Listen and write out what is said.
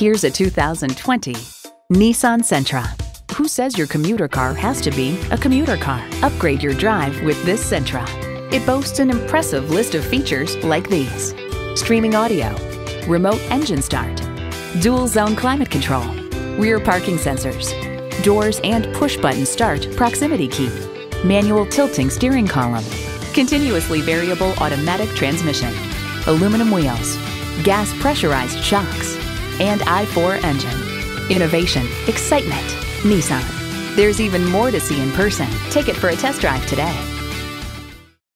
Here's a 2020 Nissan Sentra. Who says your commuter car has to be a commuter car? Upgrade your drive with this Sentra. It boasts an impressive list of features like these. Streaming audio, remote engine start, dual zone climate control, rear parking sensors, doors and push button start proximity key, manual tilting steering column, continuously variable automatic transmission, aluminum wheels, gas pressurized shocks, and i4 engine. Innovation, excitement, Nissan. There's even more to see in person. Take it for a test drive today.